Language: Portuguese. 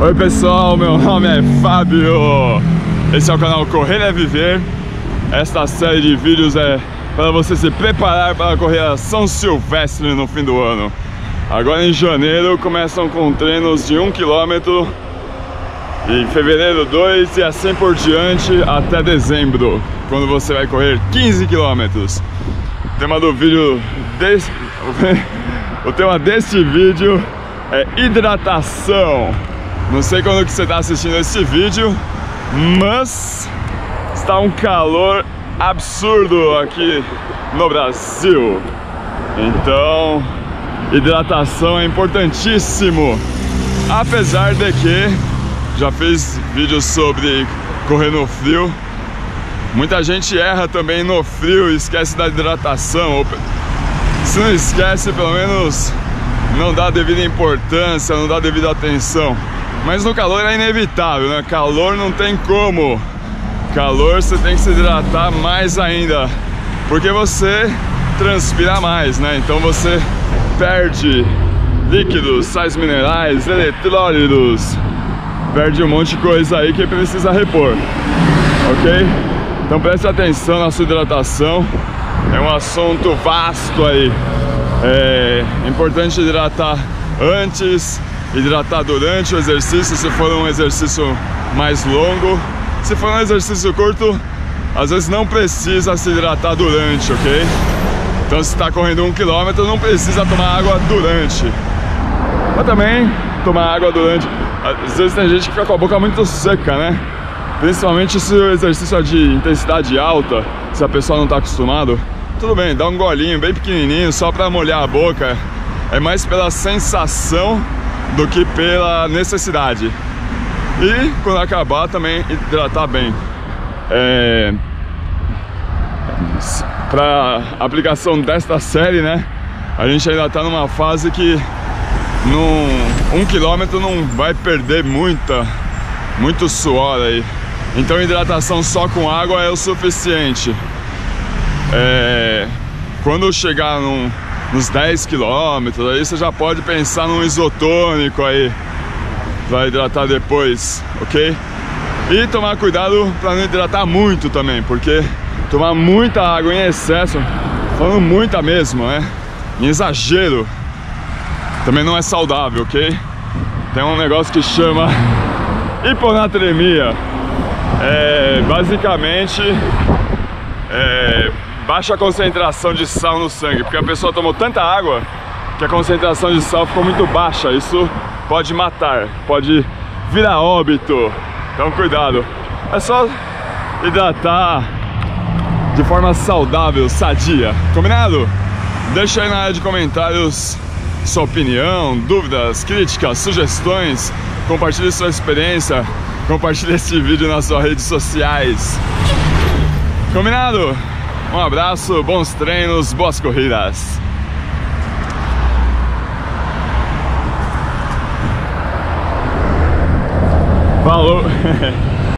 Oi pessoal, meu nome é Fábio. Esse é o canal Correr é Viver. Esta série de vídeos é para você se preparar para correr a São Silvestre no fim do ano. Agora em janeiro começam com treinos de 1 km Em fevereiro 2 e assim por diante até dezembro Quando você vai correr 15 km O tema do vídeo desse... O tema deste vídeo é hidratação. Não sei quando que você está assistindo esse vídeo, mas está um calor absurdo aqui no Brasil. Então, hidratação é importantíssimo. Apesar de que já fiz vídeos sobre correr no frio. Muita gente erra também no frio esquece da hidratação. Se não esquece, pelo menos não dá devida importância, não dá devida atenção. Mas no calor é inevitável, né? Calor não tem como. Calor você tem que se hidratar mais ainda, porque você transpira mais, né? Então você perde líquidos, sais minerais, eletrólitos, perde um monte de coisa aí que precisa repor, ok? Então preste atenção na sua hidratação, é um assunto vasto aí. É importante hidratar antes, hidratar durante o exercício, se for um exercício mais longo. Se for um exercício curto, às vezes não precisa se hidratar durante, ok? Então se está correndo um quilômetro, não precisa tomar água durante. Mas também tomar água durante. Às vezes tem gente que fica com a boca muito seca, né? Principalmente se o exercício é de intensidade alta, se a pessoa não está acostumado tudo bem, dá um golinho bem pequenininho só para molhar a boca. É mais pela sensação do que pela necessidade. E quando acabar também hidratar bem. É... Para aplicação desta série, né? A gente ainda está numa fase que num um quilômetro não vai perder muita, muito suor aí. Então hidratação só com água é o suficiente. É, quando chegar num, nos 10 quilômetros, aí você já pode pensar num isotônico aí, vai hidratar depois, ok? E tomar cuidado para não hidratar muito também, porque tomar muita água em excesso, falando muita mesmo, né? Em exagero, também não é saudável, ok? Tem um negócio que chama hiponatremia. É, basicamente, é, baixa concentração de sal no sangue, porque a pessoa tomou tanta água que a concentração de sal ficou muito baixa. Isso pode matar, pode virar óbito. Então cuidado. É só hidratar de forma saudável, sadia. Combinado? Deixa aí na área de comentários sua opinião, dúvidas, críticas, sugestões. Compartilhe sua experiência. Compartilhe esse vídeo nas suas redes sociais. Combinado? Um abraço, bons treinos, boas corridas. Falou!